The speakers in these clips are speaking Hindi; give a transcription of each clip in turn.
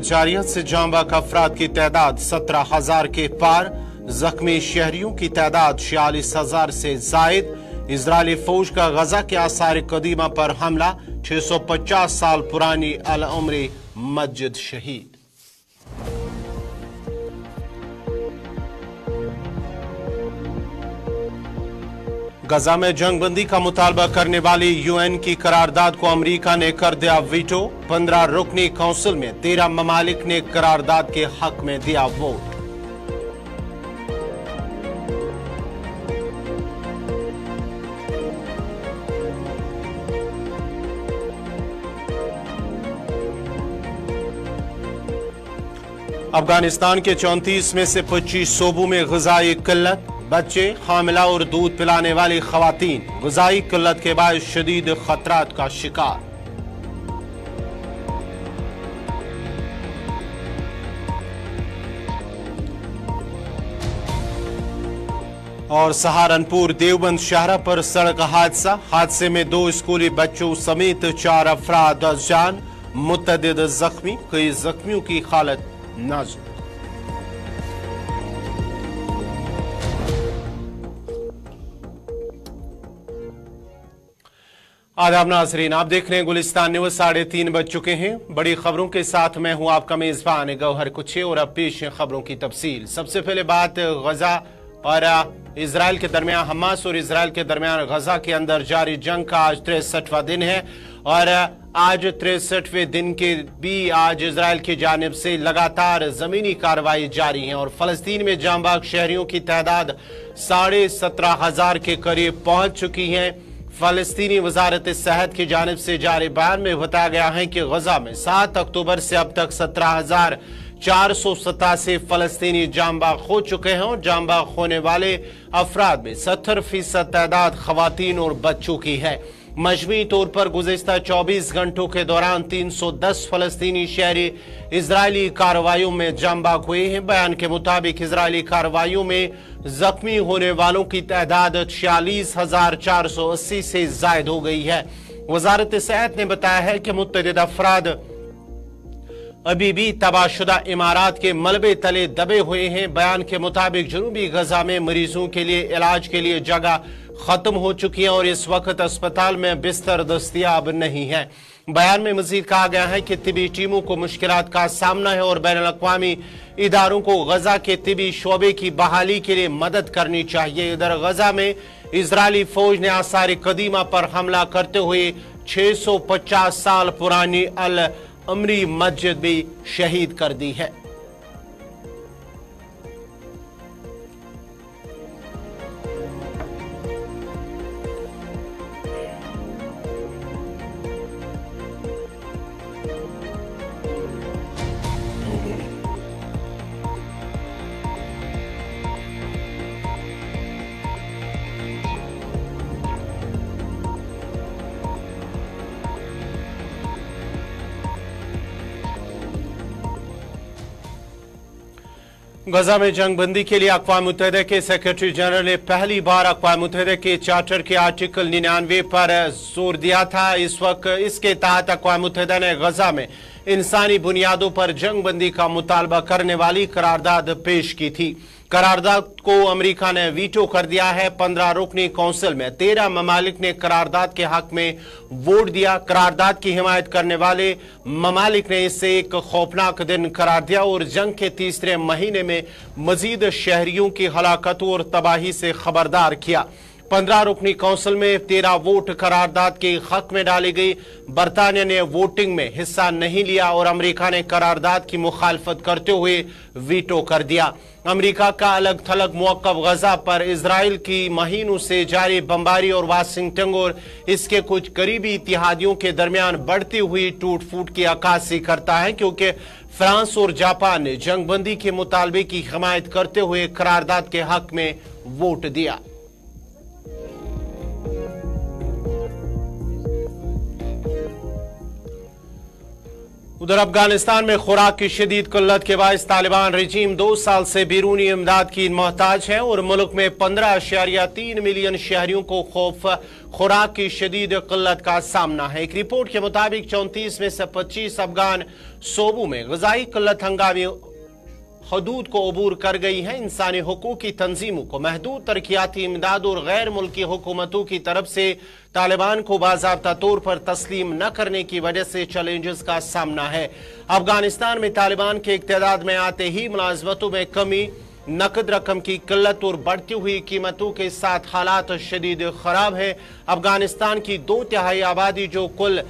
जारियत से जामबाग अफराद की तादाद सत्रह हज़ार के पार, जख्मी शहरियों की तादाद छियालीस हज़ार से जायद। इसराइली फौज का गजा के आसार कदीमा पर हमला 650 साल पुरानी अल उमरी मस्जिद शहीद। गजा में जंगबंदी का मुतालबा करने वाली यूएन की करारदाद को अमरीका ने कर दिया वीटो। पंद्रह रुकनी काउंसिल में तेरह ममालिक ने करारदाद के हक में दिया वोट। अफ़गानिस्तान के चौंतीस में से 25 सोबों में गजाई किल्लत। बच्चे हामिला और दूध पिलाने वाली खातन गजाई किल्लत के बाद शदीद खतरा का शिकार। और सहारनपुर देवबंद शाहरा पर सड़क हादसा। हादसे में दो स्कूली बच्चों समेत चार अफराद जान मुतद जख्मी। कई जख्मियों की हालत नाजुक। आदाब नाजरीन, आप देख रहे हैं गुलिस्तान न्यूज़, साढ़े तीन बज चुके हैं। बड़ी खबरों के साथ मैं हूँ आपका मेजबान गौहर कुछे और अब पेश है खबरों की तफसील। सबसे पहले बात गजा और इसराइल के दरमियान, हमास और इसराइल के दरमियान। गजा के अंदर जारी जंग का आज तिरसठवा दिन है और आज तिरसठवें दिन के भी आज इसराइल की जानब से लगातार जमीनी कार्रवाई जारी है और फलस्तीन में जामबाग शहरियों की तादाद साढ़े सत्रह हज़ार के करीब पहुँच चुकी है। फलस्तीनी वजारत सेहत की जानब से जारी बयान में बताया गया है कि गजा में सात अक्टूबर से अब तक सत्रह हज़ार चार सौ सतासी फलस्तीनी जामबाग हो चुके हैं और जामबाग होने वाले अफराद में सत्तर फ़ीसद तादाद खातन और बच्चों की है। मजमू तौर पर गुजशत 24 घंटों के दौरान 310 फलस्तीनी शहरी इसराइली कार्रवाई में जामबाग हुए हैं। बयान के मुताबिक इसराइली कार्रवाई में जख्मी होने वालों की तादाद छियालीस हज़ार चार सौ अस्सी से जायद हो गई है। वजारत सेहत ने बताया है कि मुतद अफराद अभी भी तबाहशुदा इमारात के मलबे तले दबे हुए हैं। बयान के मुताबिक जनूबी गजा में मरीजों के लिए, इलाज के लिए जगह खत्म हो चुकी है और इस वक्त अस्पताल में बिस्तर दस्तियाब नहीं है। बयान में मजीद कहा गया है कि तिबी टीमों को मुश्किल का सामना है और बैन अवी इदारों को गजा के तिबी शोबे की बहाली के लिए मदद करनी चाहिए। इधर गजा में इसराइली फौज ने आसार कदीमा पर हमला करते हुए 650 साल पुरानी अल अमरी मस्जिद भी शहीद कर दी है। गजा में जंगबंदी के लिए अकवा मुतहद के सेक्रेटरी जनरल ने पहली बार अकवा मुतहद के चार्टर के आर्टिकल निन्यानवे पर ज़ोर दिया था। इस वक्त इसके तहत अकवा मुतहद ने गजा में इंसानी बुनियादों पर जंगबंदी का मुतालबा करने वाली करारदाद पेश की थी। करारदाद को अमेरिका ने वीटो कर दिया है। पंद्रह रुकनी काउंसिल में तेरह ममालिक ने करारदाद के हक में वोट दिया। करारदाद की हिमायत करने वाले ममालिक ने इसे एक खौफनाक दिन करार दिया और जंग के तीसरे महीने में मजीद शहरियों की हलाकतों और तबाही से खबरदार किया। पंद्रह रुकनी काउंसिल में तेरह वोट करारदाद के हक में डाली गई बरतानिया ने वोटिंग में हिस्सा नहीं लिया और अमेरिका ने करारदाद की मुखालफत करते हुए वीटो कर दिया। अमेरिका का अलग थलग मौकफ गजा पर इसराइल की महीनों से जारी बम्बारी और वाशिंगटन और इसके कुछ करीबी इतिहादियों के दरमियान बढ़ती हुई टूट फूट की अक्सी करता है, क्योंकि फ्रांस और जापान ने जंगबंदी के मुतालबे की हमायत करते हुए करारदाद के हक में वोट दिया। उधर अफ़गानिस्तान में खुराक की शदीद किल्लत के बायस तालिबान रजीम दो साल से बैरूनी इमदाद की मोहताज है और मुल्क में पंद्रह अशारिया तीन मिलियन शहरियों को खौफ, खुराक की शदीद किल्लत का सामना है। एक रिपोर्ट के मुताबिक चौंतीस में से पच्चीस अफगान सोबू में गजाई किल्लत हंगामी हदूद को अबूर कर गई है इंसानी हकूक की तंजीमों को। महदूद तरक्याती इमदाद और गैर मुल्की हुकूमतों की तरफ़ से तालिबान को बाबा तौर पर तस्लीम न करने की वजह से चैलेंजेस का सामना है। अफ़गानिस्तान में तालिबान के इकतदाद में आते ही मुलाजमतों में कमी, नकद रकम की किल्लत और बढ़ती हुई कीमतों के साथ हालात शदीद खराब है। अफ़गानिस्तान की दो तिहाई आबादी जो कुल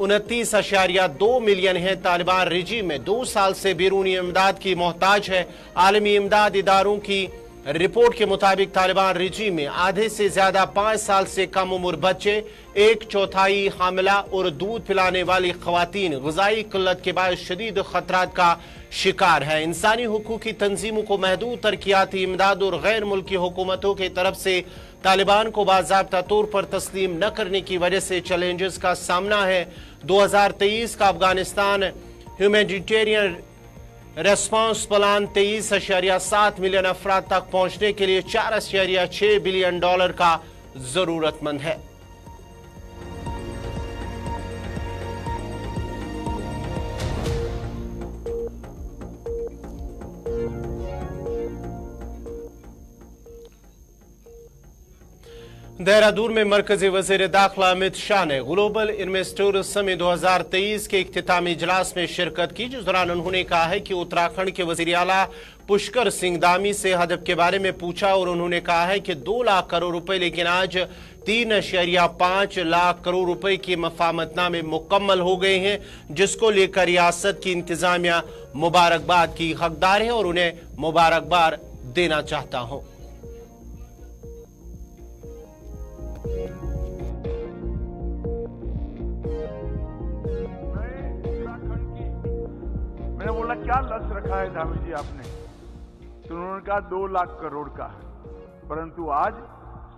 उनतीस अशारिया दो मिलियन है। तालिबान रिजीम में दो साल से बैरूनी इमदाद की मोहताज है। आलमी इमदाद इदारों की रिपोर्ट के मुताबिक तालिबान रिजीम में आधे से ज़्यादा पाँच साल से कम उम्र बच्चे, एक चौथाई हामिला और दूध पिलाने वाली खातन गजाई किल्लत के बाद शदीद खतरा का शिकार है। इंसानी हकूक की तंजीमों को महदूद तरक्याती इमदाद और गैर मुल्की हुकूमतों की तरफ़ से तालिबान को बाबा तौर पर तस्लीम न करने की वजह से चैलेंजेस का सामना है। 2023 का अफ़गानिस्तान ह्यूमैनिटेरियन रेस्पॉन्स प्लान तेईस अशरिया सात मिलियन अफराद तक पहुँचने के लिए चार अशरिया छह बिलियन डॉलर का जरूरतमंद है। देहरादून में मरकजी वज़ीर दाखिला अमित शाह ने ग्लोबल इन्वेस्टर समिट 2023 के अख्तामी इजलास में शिरकत की जिस दौरान उन्होंने कहा है कि उत्तराखंड के वज़ीर अला पुष्कर सिंह दामी से हदफ के बारे में पूछा और उन्होंने कहा है कि दो लाख करोड़ रुपए लेकिन आज तीन अशरिया पाँच लाख करोड़ रुपए के मफामतनामे मुकम्मल हो गए हैं जिसको लेकर रियासत की इंतजामिया मुबारकबाद की हकदार है और उन्हें मुबारकबाद देना चाहता हूँ बोला, क्या लक्ष्य रखा है धामी जी आपने? तो उन्होंने कहा, दो लाख करोड़ का है। परंतु आज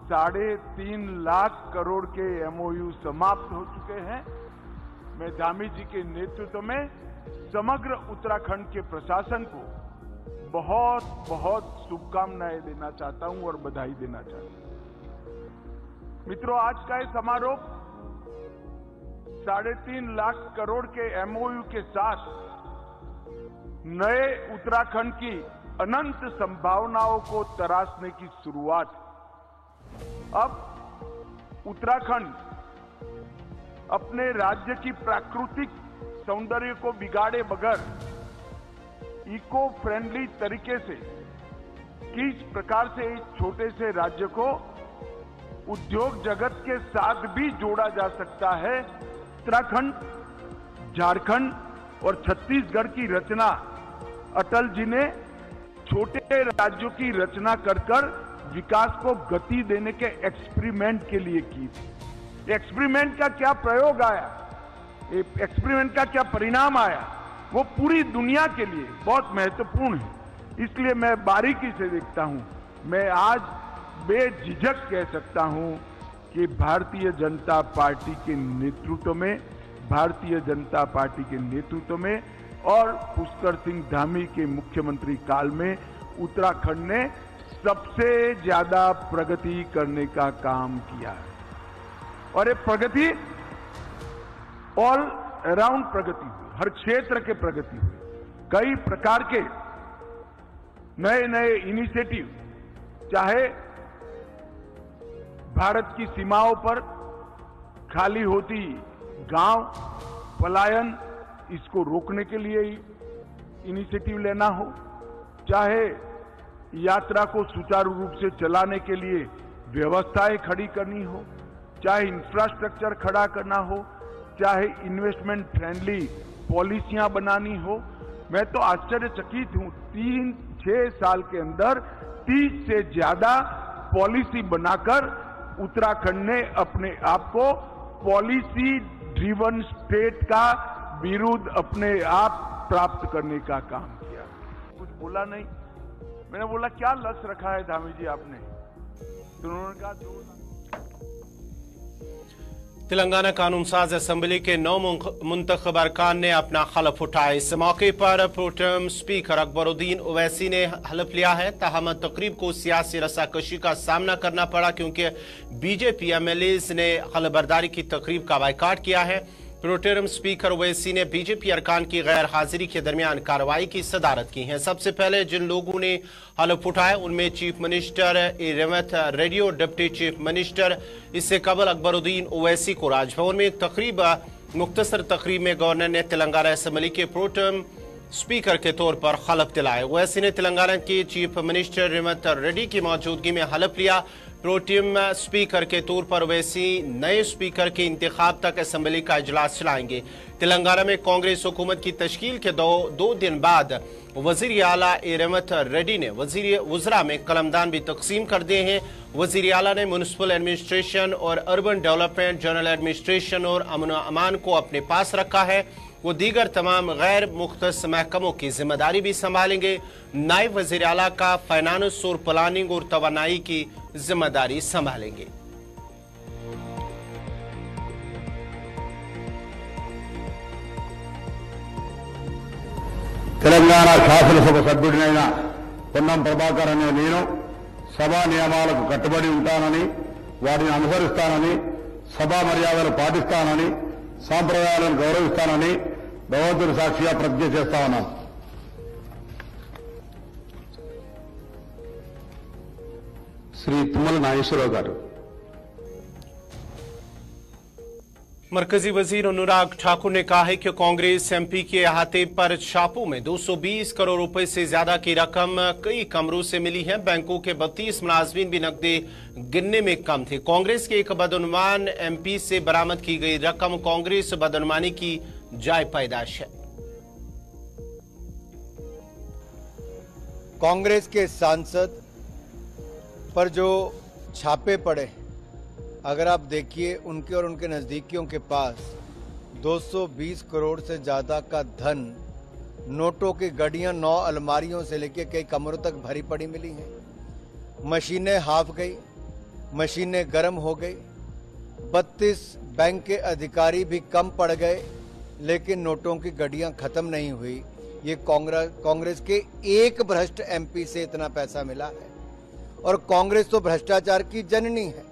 साढ़े तीन लाख करोड़ के एमओयू समाप्त हो चुके हैं। मैं धामी जी के नेतृत्व में समग्र उत्तराखंड के प्रशासन को बहुत बहुत शुभकामनाएँ देना चाहता हूँ और बधाई देना चाहता हूँ। मित्रों, आज का यह समारोह साढ़े तीन लाख करोड़ के एमओयू के साथ नए उत्तराखंड की अनंत संभावनाओं को तराशने की शुरुआत। अब उत्तराखंड अपने राज्य की प्राकृतिक सौंदर्य को बिगाड़े बगैर इको फ्रेंडली तरीके से किस प्रकार से इस छोटे से राज्य को उद्योग जगत के साथ भी जोड़ा जा सकता है? उत्तराखंड, झारखंड और छत्तीसगढ़ की रचना अटल जी ने छोटे राज्यों की रचना कर कर विकास को गति देने के एक्सपेरिमेंट के लिए की थी। एक्सपेरिमेंट का क्या प्रयोग आया? एक्सपेरिमेंट का क्या परिणाम आया? वो पूरी दुनिया के लिए बहुत महत्वपूर्ण है। इसलिए मैं बारीकी से देखता हूँ। मैं आज बेझिझक कह सकता हूँ कि भारतीय जनता पार्टी के नेतृत्व में, भारतीय जनता पार्टी के नेतृत्व में और पुष्कर सिंह धामी के मुख्यमंत्री काल में उत्तराखंड ने सबसे ज़्यादा प्रगति करने का काम किया है। और ये प्रगति ऑल अराउंड प्रगति हुई, हर क्षेत्र के प्रगति हुई। कई प्रकार के नए नए इनिशिएटिव चाहे भारत की सीमाओं पर खाली होती गाँव, पलायन इसको रोकने के लिए इनिशिएटिव लेना हो। चाहे यात्रा को सुचारू रूप से चलाने के लिए व्यवस्थाएँ खड़ी करनी हो, चाहे इंफ्रास्ट्रक्चर खड़ा करना हो, चाहे इन्वेस्टमेंट फ्रेंडली पॉलिसियाँ बनानी हो। मैं तो आश्चर्यचकित हूँ, तीन, छह साल के अंदर तीस से ज़्यादा पॉलिसी बनाकर उत्तराखंड ने अपने आप को पॉलिसी ड्रिवन स्टेट का विरुद्ध अपने आप प्राप्त करने का काम किया। कुछ बोला नहीं। मैंने बोला, क्या लक्ष्य रखा है धामी जी आपने? तो उन्होंने कहा, दो तेलंगाना कानून साज असम्बली के नौ मुंतब अरकान ने अपना हलफ उठाया। इस मौके पर प्रोटम स्पीकर अकबरुद्दीन ओवैसी ने हलफ लिया है। ताहम तकरीब को सियासी रसाकशी का सामना करना पड़ा, क्योंकि बीजेपी एमएलए ने हलबरदारी की तकरीब का बाइकाट किया है। प्रोटेरम स्पीकर ओवैसी ने बीजेपी अरकान की गैर हाजिरी के दरमियान कार्रवाई की सदारत की है। सबसे पहले जिन लोगों ने हलफ उठाया, उनमें chief minister Revanth Reddy, deputy chief minister इससे कबल अकबरुद्दीन ओवैसी को राजभवन में एक तकरीब, मुख्तसर तकरीब में गवर्नर ने तेलंगाना असम्बली के प्रोटम स्पीकर के तौर पर हलफ दिलाया ओवैसी ने तेलंगाना के चीफ मिनिस्टर रेवंत रेड्डी की मौजूदगी में हलफ लिया। प्रोटियम स्पीकर के तौर पर वैसी नए स्पीकर के इंतखाब तक असम्बली का अजलास चलाएँगे। तेलंगाना में कांग्रेस हुकूमत की तश्कील के दो, दो दिन बाद वज़ीर अला रेवत रेड्डी ने वज़ीर वजरा में कलमदान भी तकसीम कर दिए हैं। वज़ीर अला ने म्यूनसिपल एडमिनिस्ट्रेशन और अर्बन डेवलपमेंट जनरल एडमिनिस्ट्रेशन और अमन अमान को अपने पास रखा है। वो दीगर तमाम गैर मुख्त महकमों की जिम्मेदारी भी संभालेंगे नायब वजीर अला का फाइनेंस और प्लानिंग और तोानाई की जिम्मेदारी संभालेंगे తెలంగాణ శాసనసభ సభ్యుడినైన పొన్నం ప్రభాకర్ అనే నేను సభా నియమాలకు కట్టుబడి ఉంటానని వాటిని అనుసరిస్తానని సభా మర్యాదలు పాటిస్తానని సాంప్రదాయాలను గౌరవిస్తానని భగవంతుడి సాక్షిగా ప్రతిజ్ఞ చేస్తా ఉన్నాను శ్రీ తుమ్మల నాగేశ్వరరావు గారు मरकजी वजीर अनुराग ठाकुर ने कहा है कि कांग्रेस एमपी के अहाते पर छापों में 220 करोड़ रुपए से ज्यादा की रकम कई कमरों से मिली है बैंकों के 32 मुलाजमीन भी नकदे गिनने में कम थे कांग्रेस के एक बदनुमान एमपी से बरामद की गई रकम कांग्रेस बदनुमानी की जाय पैदाश है कांग्रेस के सांसद पर जो छापे पड़े, अगर आप देखिए उनके और उनके नज़दीकियों के पास 220 करोड़ से ज़्यादा का धन नोटों की गड्डियाँ नौ अलमारियों से लेकर कई कमरों तक भरी पड़ी मिली हैं। मशीनें हाफ़ गई, मशीनें गर्म हो गई 32 बैंक के अधिकारी भी कम पड़ गए लेकिन नोटों की गड्डियाँ खत्म नहीं हुई। ये कांग्रेस कांग्रेस के एक भ्रष्ट एमपी से इतना पैसा मिला है। और कांग्रेस तो भ्रष्टाचार की जननी है।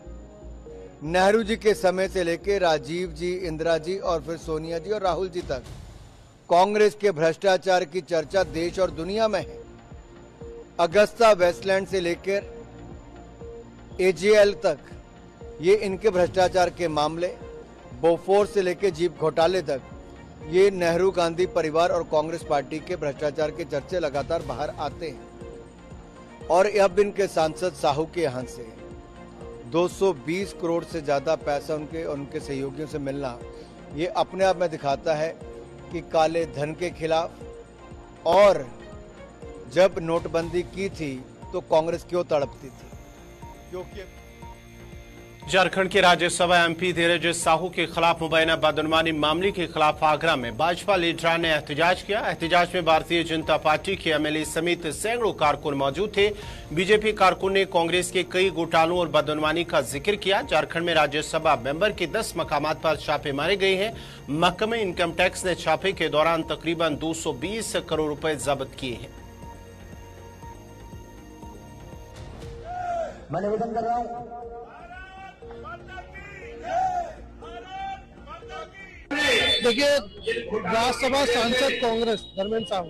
नेहरू जी के समय से लेकर राजीव जी, इंदिरा जी और फिर सोनिया जी और राहुल जी तक कांग्रेस के भ्रष्टाचार की चर्चा देश और दुनिया में है। अगस्ता वेस्टलैंड से लेकर एजीएल तक ये इनके भ्रष्टाचार के मामले, बोफोर से लेकर जीप घोटाले तक ये नेहरू गांधी परिवार और कांग्रेस पार्टी के भ्रष्टाचार के चर्चे लगातार बाहर आते हैं। और अब इनके सांसद साहू के यहाँ से 220 करोड़ से ज़्यादा पैसा उनके और उनके सहयोगियों से मिलना, ये अपने आप में दिखाता है कि काले धन के खिलाफ और जब नोटबंदी की थी तो कांग्रेस क्यों तड़पती थी? क्योंकि झारखंड के राज्यसभा एमपी धीरज साहू के खिलाफ मुबैना बदनमानी मामले के खिलाफ आगरा में भाजपा लीडर ने एहतजाज किया। एहतजाज में भारतीय जनता पार्टी के एमएलए समेत सैकड़ों कारकुन मौजूद थे। बीजेपी कारकुन ने कांग्रेस के कई घोटालों और बदनवानी का ज़िक्र किया। झारखंड में राज्यसभा मेंबर के दस मकाम पर छापे मारे गए हैं। महकमे इनकम टैक्स ने छापे के दौरान तकरीबन दो सौ बीस करोड़ रुपए जब्त किए हैं। मैं निवेदन कर रहा हूँ देखिए, राज्यसभा सांसद कांग्रेस, धर्मेंद्र साहू।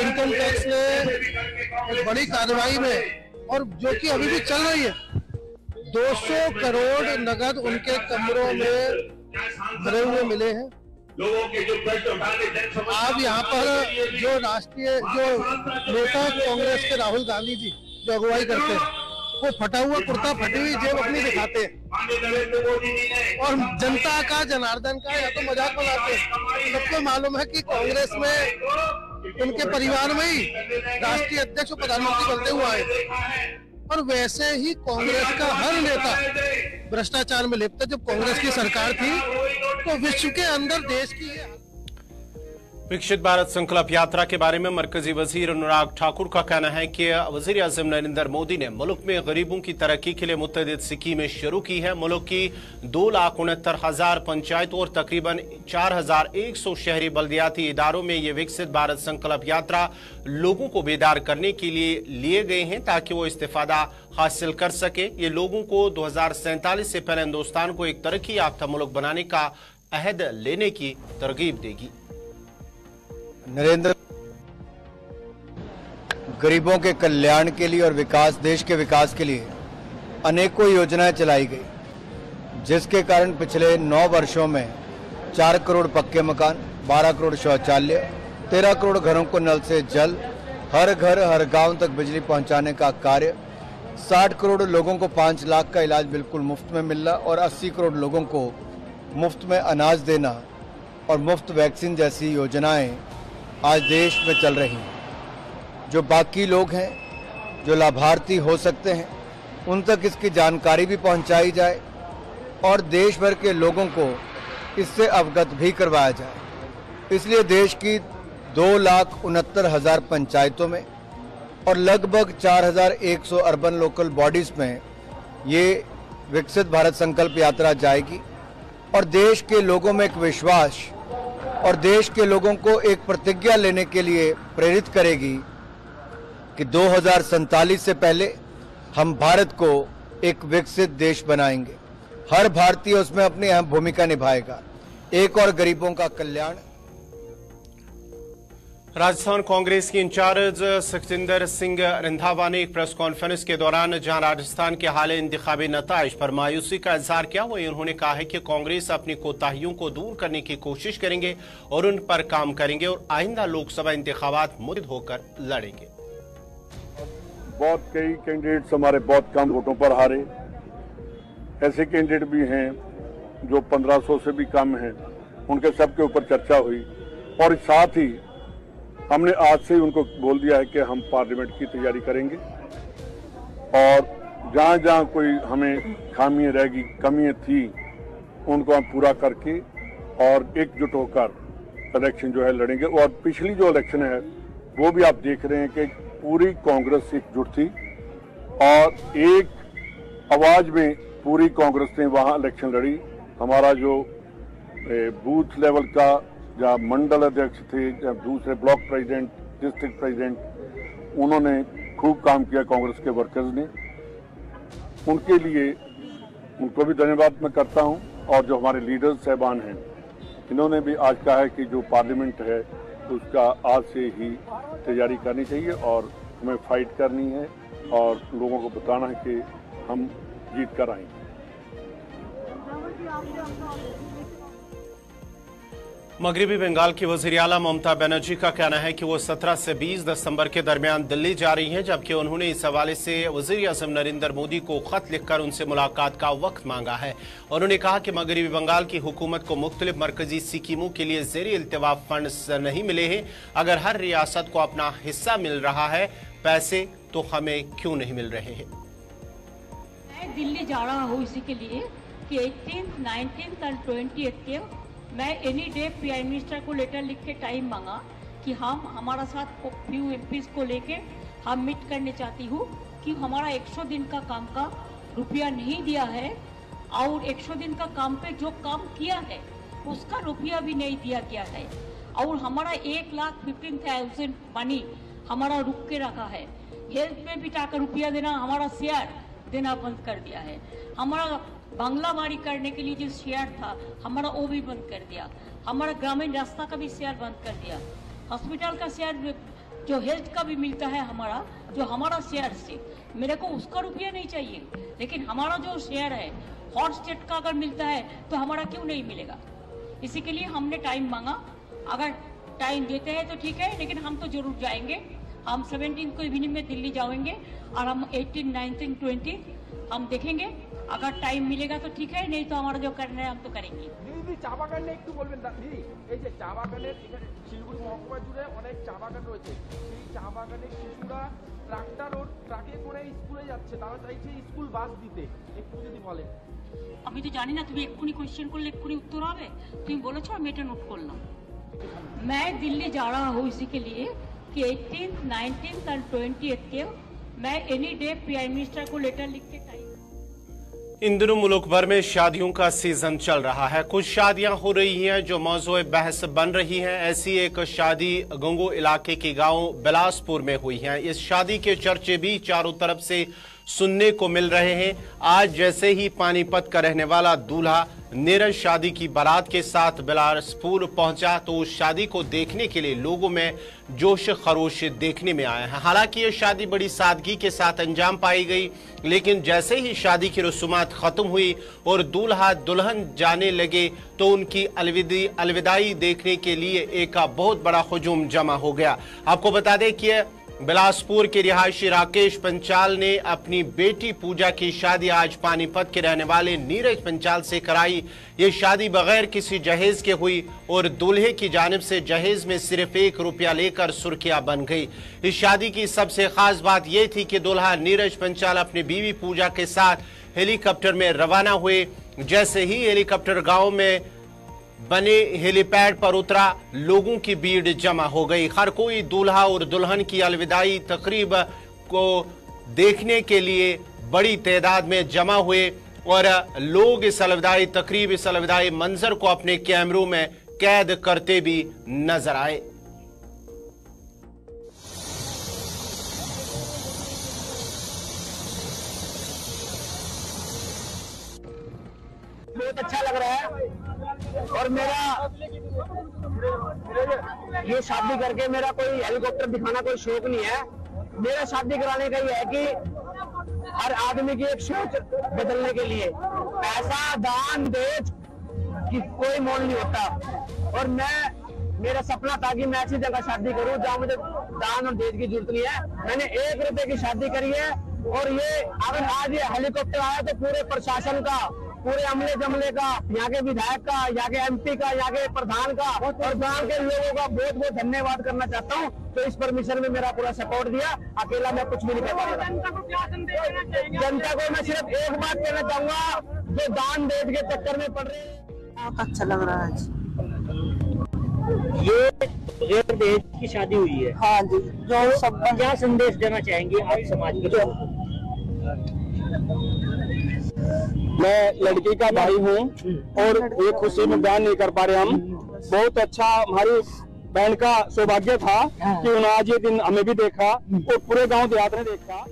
इनकम टैक्स ने बड़ी कार्रवाई में और जो कि अभी भी चल रही है। 200 करोड़ नगद उनके कमरों में भरे हुए मिले हैं। आप यहाँ पर जो राष्ट्रीय, जो नेता कांग्रेस के राहुल गांधी जी जो अगुवाई करते हैं वो फटा हुआ कुर्ता, फटी हुई जेब अपनी दिखाते हैं। और जनता का, जनार्दन का या तो मज़ाक बनाते हैं। सबको मालूम है कि कांग्रेस में उनके परिवार में ही राष्ट्रीय अध्यक्ष प्रधानमंत्री बनते हुए आए। और वैसे ही कांग्रेस का हर नेता भ्रष्टाचार में लिप्त जब कांग्रेस की सरकार थी तो विश्व के अंदर देश की विकसित भारत संकल्प यात्रा के बारे में मरकजी वज़ीर अनुराग ठाकुर का कहना है कि वज़ीर अजम नरेंद्र मोदी ने मुल्क में गरीबों की तरक्की के लिए मुतद स्कीमें शुरू की है। मुल्क की दो लाख उनहत्तर हज़ार पंचायतों और तकरीबन चार हज़ार एक सौ शहरी बल्दियाती इदारों में ये विकसित भारत संकल्प यात्रा लोगों को बेदार करने के लिए लिए गए हैं ताकि वो इस्तेफादा हासिल कर सके। ये लोगों को दो हज़ार सैंतालीस से पहले हिंदुस्तान को एक तरक्की याफ्ता मुल्क बनाने का अहद लेने की तरगीब देगी। नरेंद्र गरीबों के कल्याण के लिए और विकास, देश के विकास के लिए अनेकों योजनाएँ चलाई गई, जिसके कारण पिछले नौ वर्षों में चार करोड़ पक्के मकान, बारह करोड़ शौचालय, तेरह करोड़ घरों को नल से जल, हर घर, हर गाँव तक बिजली पहुँचाने का कार्य, साठ करोड़ लोगों को पाँच लाख का इलाज बिल्कुल मुफ़्त में मिलना और अस्सी करोड़ लोगों को मुफ़्त में अनाज देना और मुफ़्त वैक्सीन जैसी योजनाएँ आज देश में चल रही हैं। जो बाकी लोग हैं जो लाभार्थी हो सकते हैं उन तक इसकी जानकारी भी पहुंचाई जाए और देश भर के लोगों को इससे अवगत भी करवाया जाए। इसलिए देश की दो लाख उनहत्तर हज़ार पंचायतों में और लगभग 4,100 अर्बन लोकल बॉडीज में ये विकसित भारत संकल्प यात्रा जाएगी और देश के लोगों में एक विश्वास और देश के लोगों को एक प्रतिज्ञा लेने के लिए प्रेरित करेगी कि दो से पहले हम भारत को एक विकसित देश बनाएँगे। हर भारतीय उसमें अपनी अहम भूमिका निभाएगा। एक और गरीबों का कल्याण राजस्थान कांग्रेस की इंचार्ज सखजिंदर सिंह रंधावा ने एक प्रेस कॉन्फ्रेंस के दौरान जहाँ राजस्थान के हाल इंतबी नतज पर मायूसी का इजहार किया, वहीं उन्होंने कहा है कि कांग्रेस अपनी कोताहियों को दूर करने की कोशिश करेंगे और उन पर काम करेंगे और आइंदा लोकसभा इंतबात मुद होकर लड़ेंगे। बहुत कई कैंडिडेट्स हमारे बहुत कम वोटों पर हारे। ऐसे कैंडिडेट भी हैं जो 1500 से भी कम हैं। उनके सबके ऊपर चर्चा हुई और साथ ही हमने आज से ही उनको बोल दिया है कि हम पार्लियामेंट की तैयारी करेंगे और जहाँ जहाँ कोई हमें खामियाँ रहेगी, कमियाँ थी, उनको हम पूरा करके और एकजुट होकर इलेक्शन जो है लड़ेंगे। और पिछली जो इलेक्शन है, वो भी आप देख रहे हैं कि पूरी कांग्रेस एकजुट थी और एक आवाज़ में पूरी कांग्रेस ने वहाँ इलेक्शन लड़ी। हमारा जो बूथ लेवल का या मंडल अध्यक्ष थे, या दूसरे ब्लॉक प्रेसिडेंट, डिस्ट्रिक्ट प्रेसिडेंट, उन्होंने खूब काम किया कांग्रेस के वर्कर्स ने। उनके लिए उनको भी धन्यवाद मैं करता हूँ, और जो हमारे लीडर्स साहबान हैं, इन्होंने भी आज कहा है कि जो पार्लियामेंट है, उसका आज से ही तैयारी करनी चाहिए, और हमें फाइट करनी है, और लोगों को बताना है कि हम जीत कर आएँगे। मगरबी बंगाल की वज़ीर अला ममता बनर्जी का कहना है कि वो 17 से 20 दिसंबर के दरमियान दिल्ली जा रही हैं, जबकि उन्होंने इस हवाले से वज़ीर अजम नरेंद्र मोदी को खत लिखकर उनसे मुलाकात का वक्त मांगा है। उन्होंने कहा कि मगरबी बंगाल की हुकूमत को मुख्तलिफ़ मरकजी स्कीमों के लिए जेर अल्तवा फंड नहीं मिले हैं। अगर हर रियासत को अपना हिस्सा मिल रहा है, पैसे तो हमें क्यों नहीं मिल रहे हैं? दिल्ली जा रहा हूँ इसी के लिए कि एटीन नाइनटीन एंड ट्वेंटी के मैं एनी डे प्राइम मिनिस्टर को लेटर लिख के टाइम मांगा कि हम, हमारा साथ फ्यू एम को लेके हम मीट करने चाहती हूँ कि हमारा 100 दिन का काम का रुपया नहीं दिया है और 100 दिन का काम पे जो काम किया है, उसका रुपया भी नहीं दिया गया है। और हमारा एक लाख फिफ्टीन थाउज़ेंड मनी हमारा रुक के रखा है। हेल्थ में भी टाका रुपया देना, हमारा शेयर देना बंद कर दिया है। हमारा बांग्ला बाड़ी करने के लिए जो शेयर था, हमारा वो भी बंद कर दिया। हमारा ग्रामीण रास्ता का भी शेयर बंद कर दिया। हॉस्पिटल का शेयर जो हेल्थ का भी मिलता है हमारा, जो हमारा शेयर से, मेरे को उसका रुपया नहीं चाहिए। लेकिन हमारा जो शेयर है हॉट स्टेट का अगर मिलता है तो हमारा क्यों नहीं मिलेगा? इसी के लिए हमने टाइम मांगा। अगर टाइम देते हैं तो ठीक है, लेकिन हम तो ज़रूर जाएँगे। हम सेवनटीन को इवनिंग में दिल्ली जाएँगे और हम एटीन नाइनटीन ट्वेंटी हम देखेंगे। अगर टाइम मिलेगा तो ठीक है नहीं तो हमारा जो करना है हम तो करेंगे দিদি চা বাগান নিয়ে একটু বলবেন দা- দিদি এই যে চা বাগানের এখানে শিলিগুড়ি মহকুমা জুড়ে অনেক চা বাগান রয়েছে সেই চা বাগানে শিশুরা ট্রাক্টর ও ট্রাকে করে স্কুলে যাচ্ছে তারা চাইছে স্কুল বাস দিতে একটু যদি বলেন আমি তো জানি না তুমি এক্ষুনি কোয়েশ্চেন করলে এক্ষুনি উত্তর হবে তুমি বলেছো আমি এটা নোট করলাম मैं दिल्ली जा रहा हूँ इसी के लिए कि एटीन नाइनटीन और ट्वेंटी के मैं एनी डे प्राइम मिनिस्टर को लेटर लिख के टाइम इन दिनों मुल्क भर में शादियों का सीज़न चल रहा है। कुछ शादियाँ हो रही हैं जो मौजूद बहस बन रही हैं। ऐसी एक शादी गंगो इलाके के गाँव बिलासपुर में हुई है। इस शादी के चर्चे भी चारों तरफ़ से सुनने को मिल रहे हैं। आज जैसे ही पानीपत का रहने वाला दूल्हा नीरज शादी की बारात के साथ बिलासपुर पहुँचा तो उस शादी को देखने के लिए लोगों में जोश खरोश देखने में आया है। हालाँकि ये शादी बड़ी सादगी के साथ अंजाम पाई गई, लेकिन जैसे ही शादी की रसूमात खत्म हुई और दूल्हा दुल्हन जाने लगे तो उनकी अलविदी, अलविदाई देखने के लिए एक बहुत बड़ा हजूम जमा हो गया। आपको बता दें कि बिलासपुर के रिहायशी राकेश पंचाल ने अपनी बेटी पूजा की शादी आज पानीपत के रहने वाले नीरज पंचाल से कराई। ये शादी बगैर किसी जहेज के हुई और दूल्हे की जानब से जहेज में सिर्फ़ एक रुपया लेकर सुर्खियाँ बन गई। इस शादी की सबसे खास बात यह थी कि दूल्हा नीरज पंचाल अपनी बीवी पूजा के साथ हेलीकॉप्टर में रवाना हुए। जैसे ही हेलीकॉप्टर गाँव में बने हेलीपैड पर उतरा, लोगों की भीड़ जमा हो गई। हर कोई दूल्हा और दुल्हन की अलविदाई तकरीब को देखने के लिए बड़ी तादाद में जमा हुए और लोग इस अलविदाई तकरीब, इस अलविदाई मंजर को अपने कैमरों में कैद करते भी नज़र आए। बहुत अच्छा लग रहा है। और मेरा ये शादी करके मेरा कोई हेलीकॉप्टर दिखाना कोई शौक नहीं है। मेरा शादी कराने का ये है कि हर आदमी की एक सोच बदलने के लिए पैसा, दान देज की कोई मोल नहीं होता। और मैं, मेरा सपना था कि मैं ऐसी जगह शादी करूँ जहाँ मुझे दान और देज की ज़रूरत नहीं है। मैंने एक रुपए की शादी करी है और ये, अगर आज ये हेलीकॉप्टर आया तो पूरे प्रशासन का पूरे अमले जमले का यहाँ के विधायक का यहाँ के एमपी का यहाँ के प्रधान का और गाँव के लोगों का बहुत बहुत धन्यवाद करना चाहता हूँ। तो इस परमिशन में मेरा पूरा सपोर्ट दिया। अकेला मैं कुछ भी नहीं कर पाऊँगा जनता को मैं सिर्फ़ एक बात कहना चाहूँगा जो दान देश के चक्कर में पड़ रहे हैं। बहुत अच्छा लग रहा है ये बगैर दहेज की शादी हुई है। हाँ जी जो सब क्या संदेश देना चाहेंगे आप समाज के लोगों को? मैं लड़की का भाई हूँ और ये खुशी में बयान नहीं कर पा रहे हम। बहुत अच्छा हमारी बहन का सौभाग्य था कि उन्होंने आज ये दिन हमें भी देखा और पूरे गाँव देहात ने देखा।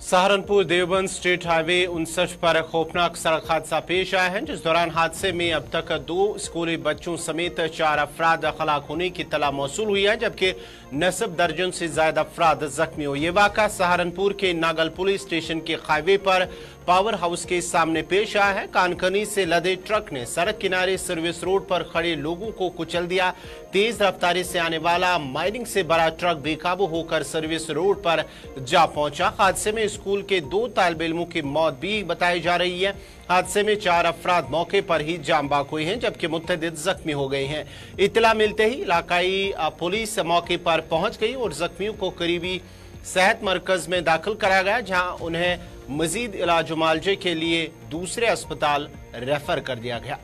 सहारनपुर देवबंद स्टेट हाईवे उनसठ पर खौफनाक सड़क हादसा पेश आया है, जिस दौरान हादसे में अब तक दो स्कूली बच्चों समेत चार अफराद हलाक होने की तला मौसू हुई है, जबकि नसब दर्जन से ज़्यादा अफराद जख्मी हुए। ये वाक़ा सहारनपुर के नागल पुलिस स्टेशन के हाईवे पर पावर हाउस के सामने पेश आया है। कानकनी से लदे ट्रक ने सड़क किनारे सर्विस रोड पर खड़े लोगों को कुचल दिया। तेज रफ्तारी से आने वाला माइनिंग से बड़ा ट्रक बेकाबू होकर सर्विस रोड पर जा पहुँचा। हादसे में स्कूल के दो तालब इलमों की मौत भी बताई जा रही है। हादसे में चार अफराद मौके पर ही जाम बाक हुए हैं, जबकि मुतद जख्मी हो गए हैं। इतला मिलते ही इलाकाई पुलिस मौके पर पहुँच गई और जख्मियों को करीबी सेहत मरकज में दाखिल कराया गया, जहाँ उन्हें मजीद इलाज मुआवजे के लिए दूसरे अस्पताल रेफर कर दिया गया।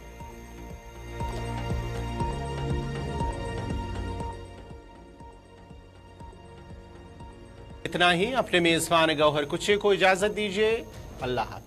इतना ही, अपने मेजबान गौहर कुछ को इजाज़त दीजिए। अल्लाह हाफिज।